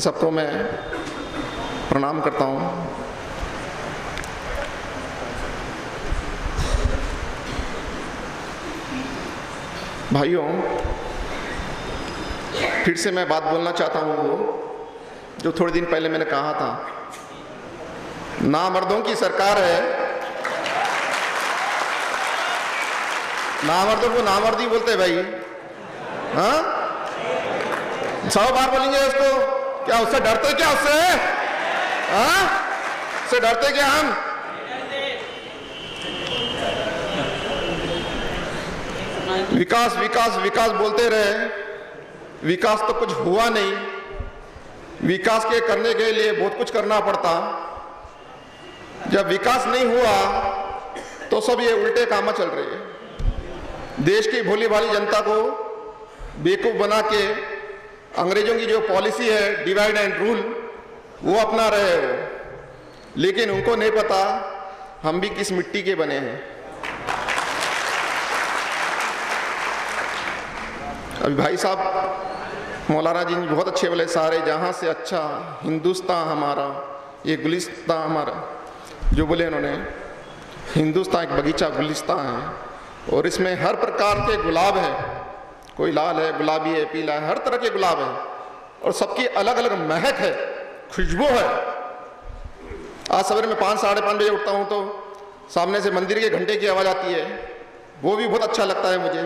इन सबको मैं प्रणाम करता हूँ। भाइयों, फिर से मैं बात बोलना चाहता हूँ वो, जो थोड़े दिन पहले मैंने कहा था। नामर्दों की सरकार है। नामर्दों को नामर्दी बोलते भाई। हाँ? सौ बार बोलेंगे उसको। क्या उससे डरते क्या उससे? हाँ? उससे डरते क्या हम? विकास विकास विकास बोलते रहे। विकास तो कुछ हुआ नहीं। विकास के करने के लिए बहुत कुछ करना पड़ता। जब विकास नहीं हुआ तो सब ये उल्टे काम चल रहे हैं। देश की भोली भाली जनता को बेवकूफ़ बना के अंग्रेज़ों की जो पॉलिसी है डिवाइड एंड रूल वो अपना रहे हो। लेकिन उनको नहीं पता हम भी किस मिट्टी के बने हैं। अभी भाई साहब, मौलाना जी बहुत अच्छे बोले सारे, जहाँ से अच्छा हिंदुस्तान हमारा, ये गुलिस्तान हमारा, जो बोले उन्होंने, हिंदुस्तान एक बगीचा गुलिस्तान है, और इसमें हर प्रकार के गुलाब है। कोई लाल है, गुलाबी है, पीला है, हर तरह के गुलाब है। और सबकी अलग अलग महक है, खुशबू है। आज सवेरे में पाँच, साढ़े पाँच बजे उठता हूँ तो सामने से मंदिर के घंटे की आवाज़ आती है। वो भी बहुत अच्छा लगता है मुझे।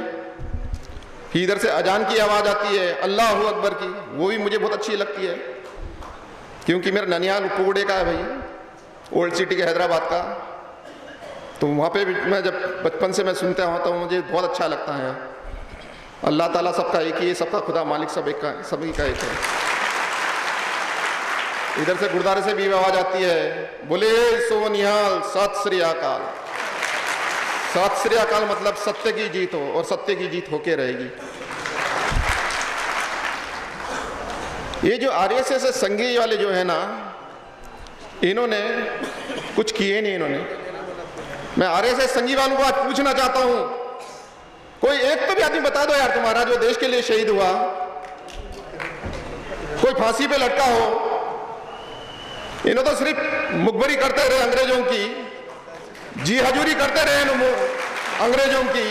कि इधर से अजान की आवाज़ आती है, अल्लाह अकबर की, वो भी मुझे बहुत अच्छी लगती है। क्योंकि मेरा ननियाल उपगुड़े का है भाई, ओल्ड सिटी के हैदराबाद का। तो वहाँ पे भी मैं जब बचपन से मैं सुनता हूँ तो मुझे बहुत अच्छा लगता है। अल्लाह ताला सबका एक ही है, सबका खुदा मालिक, सब एक का, सभी का एक है। इधर से गुरुद्वारे से भी आवाज़ आती है, बोले सो निहाल सत श्री अकाल। सत श्री अकाल मतलब सत्य की जीत हो, और सत्य की जीत होके रहेगी। ये जो आरएसएस संघी वाले जो है ना, इन्होंने कुछ किए नहीं इन्होंने। मैं आरएसएस संघी वालों को आज पूछना चाहता हूँ कोई एक तो भी आदमी बता दो यार तुम्हारा जो देश के लिए शहीद हुआ। कोई फांसी पे लटका हो। इन्हों तो सिर्फ़ मुखबरी करते रहे अंग्रेज़ों की। जी हजूरी करते रहे अंग्रेज़ों की।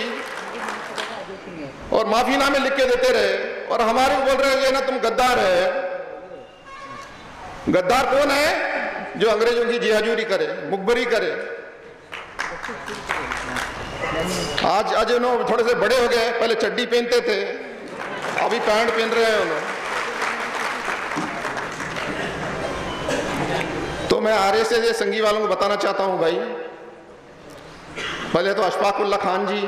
और माफीनामे लिख के देते रहे। और हमारे बोल रहे हैं ना तुम गद्दार है। गद्दार कौन है? जो अंग्रेज़ों की जी हजूरी करे, मुखबरी करे। आज आज उन्होंने थोड़े से बड़े हो गए, पहले चड्डी पहनते थे, अभी पैंट पहन रहे हैं उन्होंने तो मैं आर एस एस संगी वालों को बताना चाहता हूँ भाई। पहले तो अशफाकुल्ला खान जी,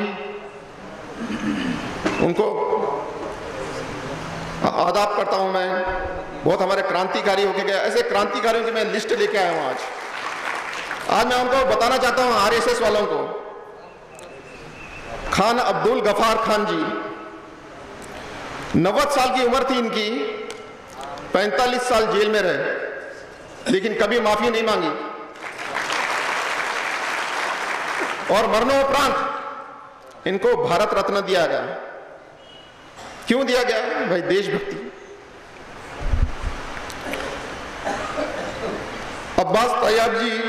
उनको आदाब करता हूँ मैं। बहुत हमारे क्रांतिकारी होके गए, ऐसे क्रांतिकारियों की मैं लिस्ट लेके आया हूँ आज। आज मैं उनको बताना चाहता हूँ आरएसएस वालों को। खान अब्दुल गफार खान जी। नब्बे साल की उम्र थी इनकी 45 साल जेल में रहे, लेकिन कभी माफ़ी नहीं मांगी। और मरणोपरांत इनको भारत रत्न दिया गया। क्यों दिया गया? भाई, देशभक्ति। अब्बास तैयब जी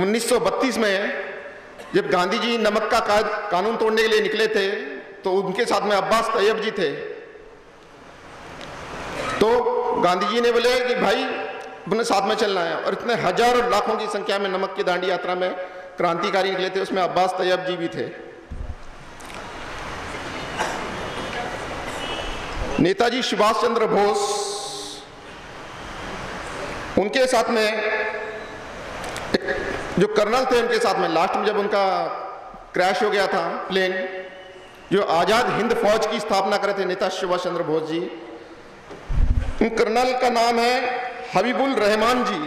1932 में जब गांधी जी नमक का कानून तोड़ने के लिए निकले थे तो उनके साथ में अब्बास तैयब जी थे। तो गांधी जी ने बोले कि भाई, अपने साथ में चलना है। और इतने हज़ारों लाखों की संख्या में नमक की दांडी यात्रा में क्रांतिकारी निकले थे, उसमें अब्बास तैयब जी भी थे। नेताजी सुभाष चंद्र बोस, उनके साथ में जो कर्नल थे उनके साथ में लास्ट में जब उनका क्रैश हो गया था प्लेन जो आज़ाद हिंद फौज की स्थापना करे थे नेता सुभाष चंद्र बोस जी, उन कर्नल का नाम है हबीबुल रहमान जी।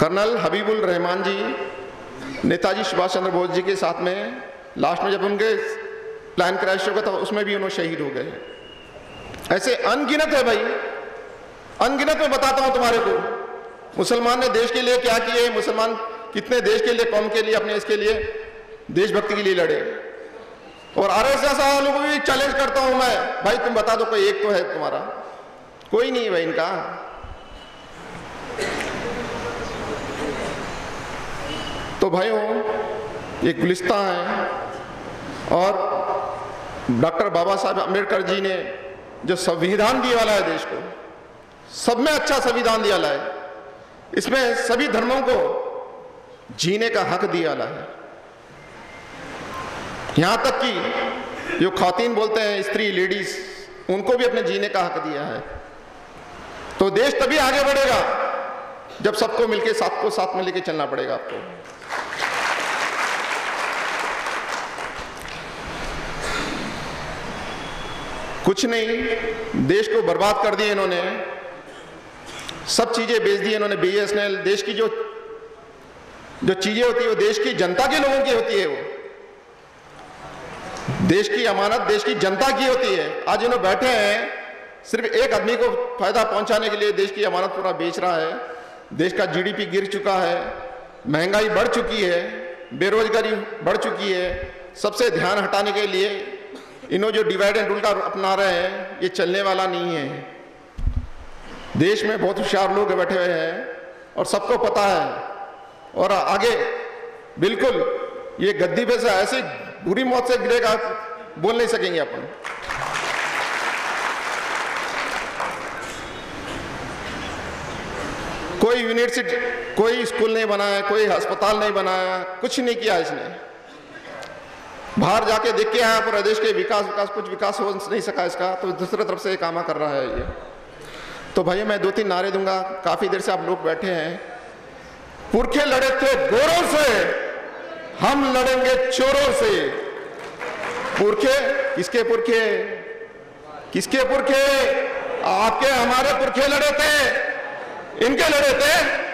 कर्नल हबीबुल रहमान जी, नेताजी सुभाष चंद्र बोस जी के साथ में लास्ट में जब उनके प्लान क्रैश हो गया था, उसमें भी उन्होंने शहीद हो गए। ऐसे अनगिनत है भाई, अनगिनत में बताता हूँ तुम्हारे को। मुसलमान ने देश के लिए क्या किए? मुसलमान कितने देश के लिए? कौम के लिए, अपने इसके लिए? देशभक्ति के लिए लड़े। और आर एस एस वालों को भी चैलेंज करता हूँ मैं। भाई, तुम बता दो, कोई एक तो है तुम्हारा? कोई नहीं भाई इनका। तो भाइयों ये गुलिस्ता है। और डॉक्टर बाबा साहब अंबेडकर जी ने जो संविधान दिया वाला है देश को, सब में अच्छा संविधान दिया वाला है। इसमें सभी धर्मों को जीने का हक दिया है। यहाँ तक कि जो खातन बोलते हैं, स्त्री, लेडीज़, उनको भी अपने जीने का हक दिया है। तो देश तभी आगे बढ़ेगा जब सबको मिलके साथ को साथ में लेके चलना पड़ेगा आपको। कुछ नहीं, देश को बर्बाद कर दिया इन्होंने। सब चीज़ें बेच दी इन्होंने बी बीएसएनएल देश की जो जो चीज़ें होती है, वो देश की जनता के लोगों की होती है वो। देश की अमानत, देश की जनता की होती है। आज इन्होंने बैठे हैं, सिर्फ़ एक आदमी को फ़ायदा पहुँचाने के लिए देश की अमानत पूरा बेच रहा है। देश का जीडीपी गिर चुका है, महँगाई बढ़ चुकी है, बेरोजगारी बढ़ चुकी है। सबसे ध्यान हटाने के लिए इन्होंने जो डिवाइड एंड रूल का अपना रहे हैं, ये चलने वाला नहीं है। देश में बहुत होशियार लोग बैठे हुए हैं और सबको पता है। और आगे, बिल्कुल, ये गद्दी पे से ऐसी बुरी मौत से गिरेगा, बोल नहीं सकेंगे अपन। कोई यूनिवर्सिटी, कोई स्कूल नहीं बनाया, कोई अस्पताल नहीं बनाया, कुछ नहीं किया इसने। बाहर जाके देख के आया पूरा देश के विकास विकास, कुछ विकास हो नहीं सका इसका तो दूसरे तरफ़ से काम कर रहा है ये। तो भाई मैं दो तीन नारे दूँगा। काफ़ी देर से आप लोग बैठे हैं। पुरखे लड़े थे गोरों से। हम लड़ेंगे चोरों से। पुरखे, किसके पुरखे? किसके पुरखे? आपके, हमारे पुरखे लड़े थे। इनके लड़े थे।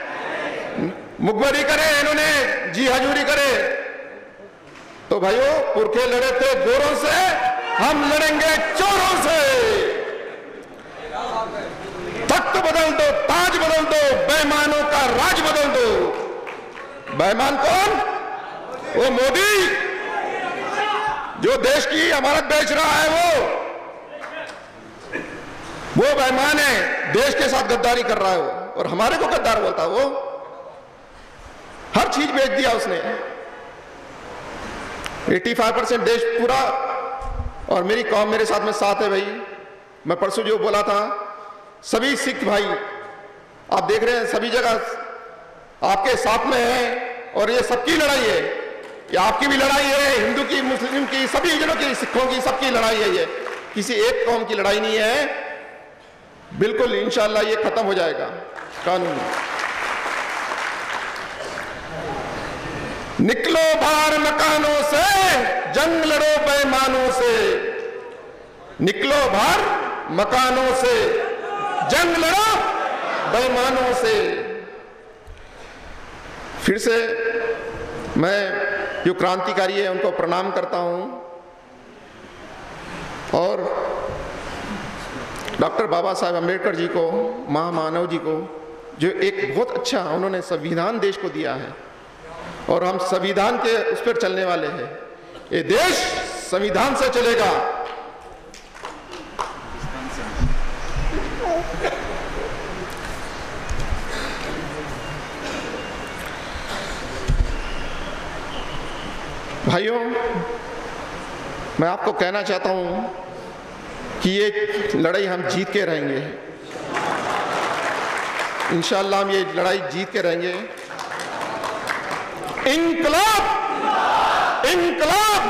मुखबरी करे इन्होंने, जी हजूरी करे। तो भाइयों, पुरखे लड़े थे गोरों से। हम लड़ेंगे चोरों से। बदल दो, ताज बदल दो बेमानों का राज बदल दो। बेमान कौन? वो मोदी। जो देश की अमानत बेच रहा है वो। वो बेमान है, देश के साथ गद्दारी कर रहा है वो, और हमारे को गद्दार बोलता वो। हर चीज़ बेच दिया उसने। 85 परसेंट देश पूरा, और मेरी कौम मेरे साथ में साथ है भाई। मैं परसों जो बोला था सभी सिख भाई, आप देख रहे हैं सभी जगह आपके साथ में है और ये सबकी लड़ाई है। ये आपकी भी लड़ाई है, हिंदू की, मुस्लिम की, सभी जनों की, सिखों की सबकी लड़ाई है ये। किसी एक कौम की लड़ाई नहीं है। बिल्कुल इंशाला ये खत्म हो जाएगा, कानून। निकलो बाहर मकानों से, जंग लड़ो बेमानों से। निकलो बाहर मकानों से। जंग लड़ो। बेमानों से। फिर से मैं जो क्रांतिकारी है, उनको प्रणाम करता हूँ। और डॉक्टर बाबा साहेब अंबेडकर जी को, महामानव जी को, जो एक बहुत अच्छा उन्होंने संविधान देश को दिया है, और हम संविधान के उस पर चलने वाले हैं। ये देश संविधान से चलेगा। भाइयों, मैं आपको कहना चाहता हूँ कि ये लड़ाई हम जीत के रहेंगे। इंशाल्लाह हम ये लड़ाई जीत के रहेंगे। इनकलाब! इनकलाब!